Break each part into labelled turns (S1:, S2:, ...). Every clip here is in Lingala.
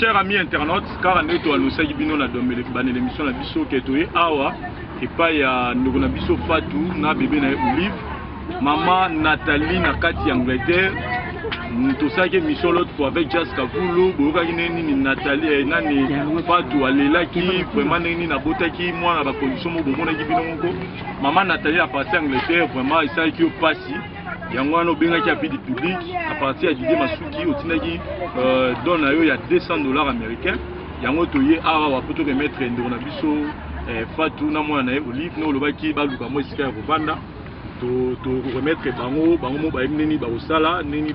S1: cher ami internaute kaka nde toalusaki bino na dombeleki bandela émission na biso ke toye awa epai ya ndeko na biso fatu na bebe na ye olive mama nathalie na kati ya angleterre tosalaki émission l'autre fois avec jas kavulu boyokaki ndenge nini nathalie eh, nani fatu alelaki vraiment ndenge nini abotaki mwana bacondition moko bomonaki bino moko Maman Nathalie, à partir d'Angleterre, vraiment, il savait qu'il y a passé. yango wana obengaki appui du public à partir ya didie masuki otindaki euh, don na yo ya 200 dollars américain yango toye awa wapo tokemetre ndeko na biso eh, fatu na mwana na ye olive na olobaki baluka mwa esika ya kovanda toremettre bango bango mo bayebi ndeni bakosala ndeni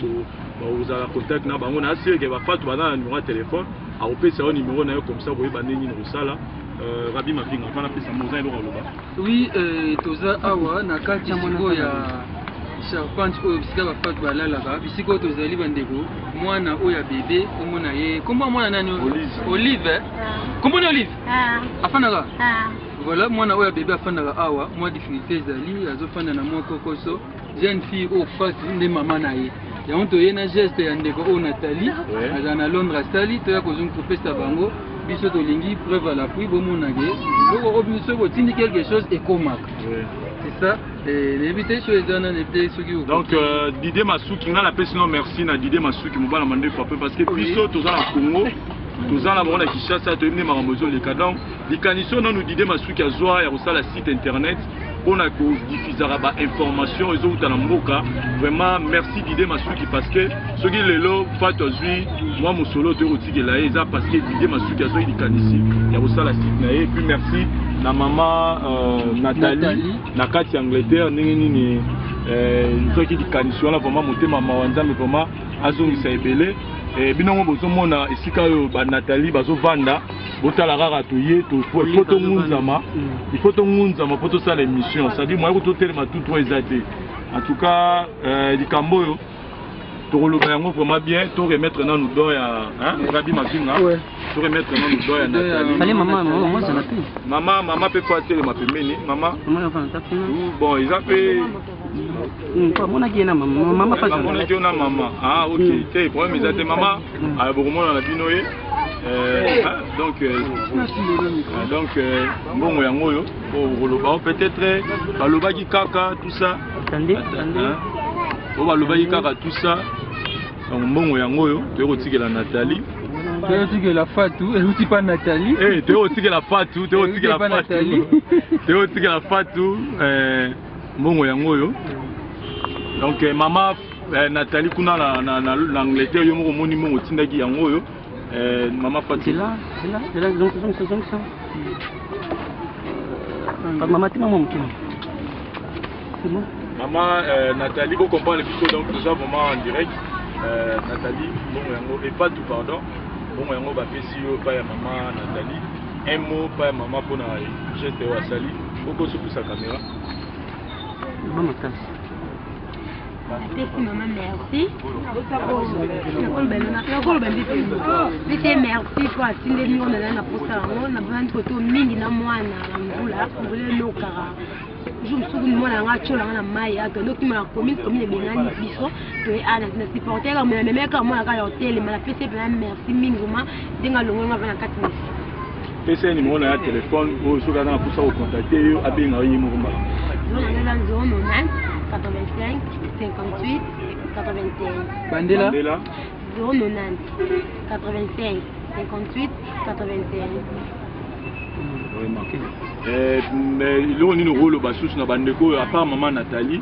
S1: bakozala contact na bango na asireke bafatu baza na numero ya telefone akopesa yo numero na yo komisa koyeba ndeni na kosala Euh, Rabi Mafinga, on a fait ça, Moza et Laura Loba.
S2: Oui, euh, Toza Awa, na kati siko ya charpente oyo bisika bafatu balalaka bisika oyo tozali bandeko mwana oyo ya bebe kombo na ye kombo ya mwana nani
S1: olive
S2: eh? ah. kombo na olive
S3: ah.
S2: afandaka
S3: ah.
S2: voilà mwana oyo ya bebe afandaka awa mwa difficulté ezali azofanda na mwa kokoso jeune fille oyo fasi nde mama na ye yango toye na geste ya ndeko oyo natali azala na londres asali toya kozongi kopesa bango biso tolingi preuve à l'appui bomonake biloko oyo biso soki botindi quelque chose ekomaka c'est ça eh, nayebi te so eza na nayebi te soki
S1: donc euh, dide masuki ngai napesi no merci na dide masuki mobala mandefu ape parce que biso toza na congo toza na bango na kinshasa toyebi nde makambo ezoleka donc likanisi oyo nanu dide masuki azwa ya kosala site internet pona ko diffusaka ba information ezowuta na mboka vraiment merci dide masuki parce que soki lelo fatu azwi mwa mosolo toye kotikela ye eza parce que dide masuki azwaki likanisi ya kosala site na ye puis merci na mama euh, nathalie,
S2: nathalie
S1: na kati ya angleterre ndenge nini euh, nzwaki likanisi wana vraiment motema mawa nzambe vraiment azongisa ebele eh, bino yango bozomona esika oyo banathalie bazovanda botala kaka toye
S2: ifo
S1: tongunzama ifo tongunzama mpo tosala émission cestadire moya kutu totelema tout trois eza te en tout cas euh, likambo oyo tokoloba yango vraiment bien to remettre nanu don ya rabi mazinga
S2: to
S1: remettre nanu don ya
S4: natali mama mama
S1: mama mama mpe po atelema pembeni mama bon eza mpe
S4: mpo amonaki ye na mama
S1: amonaki yo na mama ah ok
S4: mm.
S1: te problème eza te mama
S4: mm.
S1: ah, bokomona na bino ye euh, ah, donc euh, ah, donc euh, mbongo yango oyo okoloba oh, peut-être balobaki kaka tout ça oyo balobaki kaka tout ça donc mbongo yango oyo toyei kotikela nathalie
S2: toyotikela fatu euti eh, mpa nathalie
S1: eh, toyotikela fatu toyotikela fatu toyotikela fatu eh, mbongo yango oyo donc eh, mama eh, natali kuna na, na, na, na angleterre yo moko omoni mbongo otindaki yango oyo eh, mama
S4: fatila mama tima mwa mokili
S1: mama eh, natali bocomprendre biso donc toza vraiment en direct eh, natali mbongo yango epatu pardon mbongo yango bapesi yo epai ya mama natali un mot epai ya mama mpo na geste oyo asali Boko sukisa kamera.
S4: Mama makasi.
S3: Merci maman, merci. nakoloba nde mpe te merci mpo atindeli ngo nana na posa yango nabonani koto mingi na mwana na mvula mvula elokaka jour mosuku mwana yanga atyolanga na mai ato ndoki mwana commune commune ebengani biso toye ana na supporte kaka mwana memeka mwana kaka ya hotel mala pesi mpena merci mingi ma ndenge alongolanga mpe na kati na
S1: pesa ye nimero na ya telefone oyo soki aza na mposa kokontakte yo abenga yo ye moko mbala
S2: bandela
S3: 090 85 58 81
S1: eloko nini okoloba susu na bandeko oyo apart mama nathalie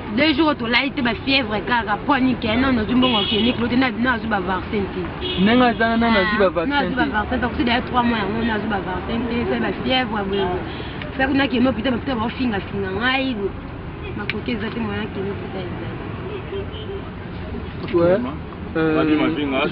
S3: deux jours tolai te bafièvre kaka pwani ke non nazwi mbongo ya clinique lote na bino azwi bavaccin te
S2: ndenge azana nano
S3: azwi
S2: bavaccin
S3: bavaccin tokosi daya trois mois yango nazwi bavaccin te sai bafièvre boye sai kuna kende hôpital bapita baofingafinga ngai makoki eza te moyen kende hôpital
S2: ezali Euh,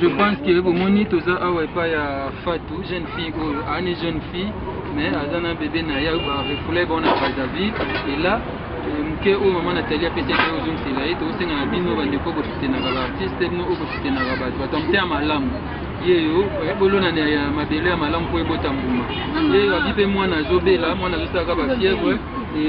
S2: je pense que bomoni toza awa epai ya fatou jeune fille oyo aani jeune fille mais aza na bebe na ye barefoulai bao na brazzaville ela euh, moke oyo mama natali apesaki ye ozongisela ye tokosenga na bino bandeko okositenaka baartiste bino okositenaka bato bato ya motema malamu yeyo eh, bolona ya mabele ya malamu mpo ebota mbuma yeyo abi mpe mwana azobela mwana azosalaka bafièvre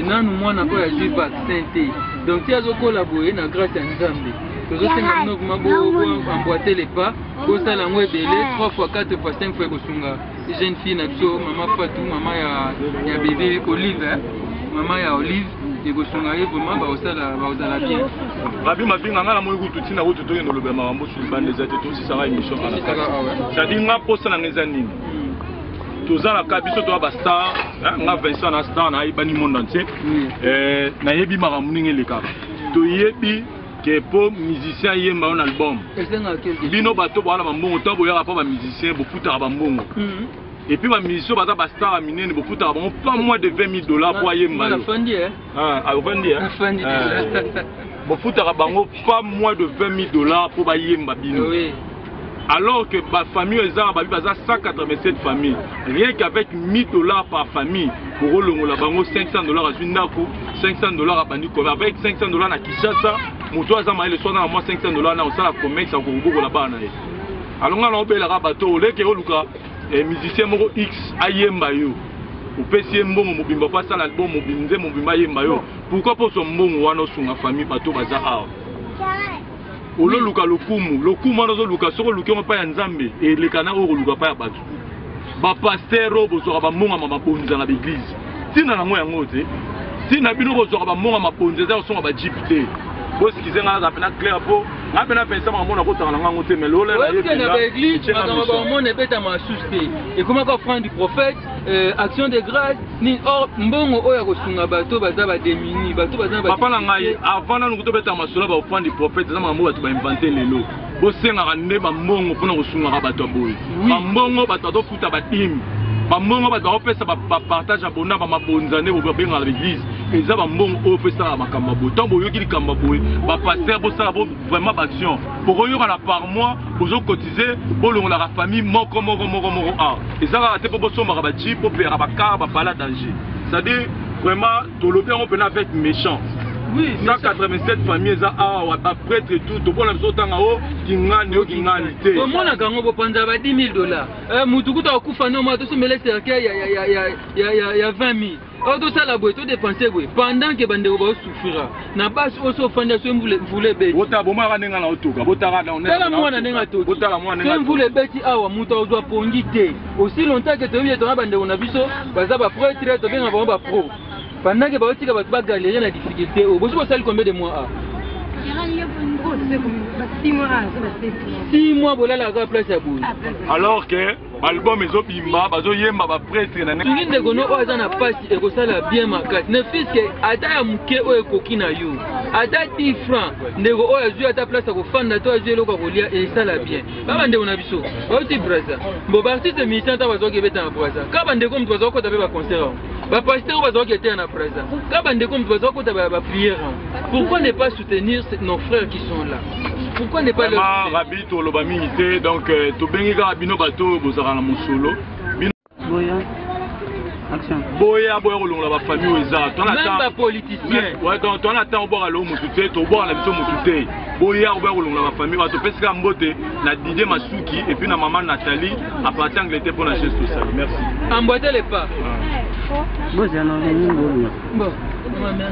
S2: nanu mwana oyo azwi vaccin te donc ti azokola boye na grâce ya nzambe tozosenga bino kuma boamboite le pas bosala yango ebele 3 fois 4 fois 5 fois ekosunga jeune fille na biso mama fatu mama ya bebe olive mama ya olive ekosunga ye vraimen bakozala bakozala bien
S1: babi mabinga ngai na moi kutu ntina kutu tokende olobela makambo osusu banda eza te tosisa
S2: ngai émission
S1: kana cetadire ngai mposa na ngai eza nini toza na ka biso toza bastar nga vincent na star nayebani monde entier nayebi makambo ndenge elekaka toyebi ke po musicien ayemba yo na album bino bato boa na bambongo ntango boyaka mpo bamusicien bofutaka bambongo
S2: mhm.
S1: epuis bamusicien baza bastar minene bofutaka bango pa mois de 20 000 dollar mpo ayemba yo bofutaka bango pa mois de 20 000 dollar mpo bayemba bino alors que ba famille oyo eza babi baza 187 famille rien qu'avec 1000 dollars par famille bokolongola bango 500 dollars azwi ndako 500 dollars abandi kome avec 500 dollars na kinshasa moto aza mayele swana na mwa 500 dollars na kosala comex akokobokola bana na ye alors ngai naobelaka bato oleke oluka eh, musicien moko x ayemba yo opesi ye mbongo mobimba mpo asala album mobimba nze mobimba ayemba yo pourkui mpo ozwa mbongo wana osunga famille bato baza awa ololuka lokumu lokumu wana ozoluka soki oluki yango epai ya nzambe eleka na oyo okoluka epai ya bato bapaster oyo bozwaka bamongama mabonza na baeglize ntina yango yango te ntina bino bozwaka bambonga maponzi eza kosonga bajipe te bosikize ngai naza mpena claire mpo ngai mpena pensa makambo na kotanga na ngango te mais
S2: lola na ye mpenza ebeta masusu te ekomaka franc du prophète euh, action de grâce ni or mbongo oyo ya kosunga bato baza bademini bato baza
S1: papa na ngai avant nanu kutu obetaka masolo baofandi prophète eza makambo bato bainvente lelo bosengaka nde bambongo mpona kosungaka bato ya boye bambongo bato bazofuta badime bambongo bato baopesa bapartage ya bona bamabonza nde babengaka baeglise eza bambongo oyo opesaka makambo ya boye ntango boyoki likambo ya boye bapaster bosala vraiment ba action bokoyoka na par mois bozo cotiser bolongolaka famille moko moko moko moko a eza kaka te mpo bosombaka ba jeep bopeyaka ba car ba pala danger c'est à dire vraiment tolobi yango mpena avec méchant
S2: Oui,
S1: 187 famille eza awa baprêtre et tout tokola biso otanga o kingani o kingani te
S2: omonaka yango bopanzaka ba 10 000 dollars eh, motu kuta okufa no mwa tosombele cercueil ya 20 000 oyo tosala boye to dépense boye pendant ke bandeko baosouffrira na basi oyo so ofandi aso mvula
S1: ebetibomaka ndenge na otoka botala mwana ndenge atokiso
S2: mvula ebeti awa moto akozwa pongi te aussi longtemps ke toyebi etona bandeko na biso baza bapretre tobenga bango bapro pendant ke baotika bato bagalerie na difficulté oyo bosi bosali combien de mois a six mois bolalaka place ya boye
S1: alors que balbum ezobimba bazoyemba bapretre na
S2: soki ndeko no oyo aza na mpasi ekosala bien makasi ne fiske ata ya moke oyo ekoki na yo ata ti franc ndeko oyo azwi ata place ya kofanda to azwi eloko ya kolia esala bien ba bandeko na biso bauti braza mbo baartiste militant ntango bazwaki ebeta na braza ka bandeko moto bazwaki kota mpe baconcert yango bapaster oyo bazwaki eteya na braza ka bandeko moto bazwaki kota bapriere yango pourquoi ne pas soutenir nos frères qui sont là pourquoi ne pas
S1: vraiment rabi toloba mingi te donc euh, tobengi kaka bino bato oyo bozalaka na mosolo
S4: boya
S1: boya kolongola bafamille oyo eza toana ntango obwaka loo motu te tobwaka na biso motu te boya koboya kolongola bafamille bato opesika mbote na didie masuki epuis na mama nathalie aparti angleterre mpo na geste osali merci
S2: emboite le pas ah.
S4: bozala na